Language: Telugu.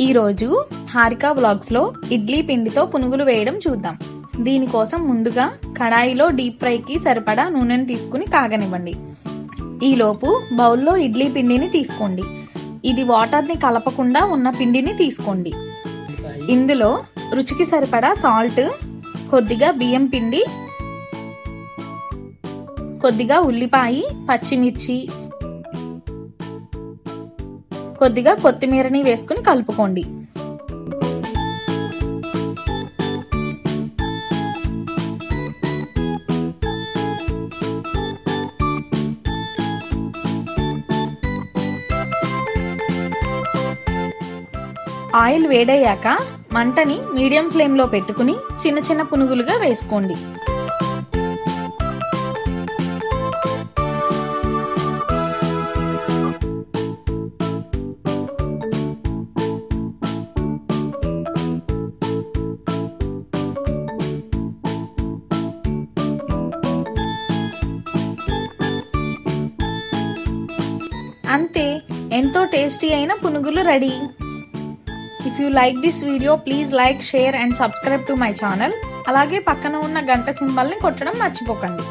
ఈరోజు హారిక వ్లాగ్స్లో ఇడ్లీ పిండితో పునుగులు వేయడం చూద్దాం. దీనికోసం ముందుగా కడాయిలో డీప్ ఫ్రైకి సరిపడా నూనెను తీసుకుని కాగనివ్వండి. ఈలోపు బౌల్లో ఇడ్లీ పిండిని తీసుకోండి. ఇది వాటర్ని కలపకుండా ఉన్న పిండిని తీసుకోండి. ఇందులో రుచికి సరిపడా సాల్ట్ కొద్దిగా బియ్యం పిండి కొద్దిగా ఉల్లిపాయ పచ్చిమిర్చి కొద్దిగా కొత్తిమీరని వేసుకుని కలుపుకోండి. ఆయిల్ వేడయ్యాక మంటని మీడియం ఫ్లేమ్లో పెట్టుకుని చిన్న చిన్న పునుగులుగా వేసుకోండి. అంతే ఎంతో టేస్టీ అయిన పునుగులు ready. If you like this video please like share and subscribe to my channel అలాగే పక్కన ఉన్న గంట సింబల్ని కొట్టడం మర్చిపోకండి.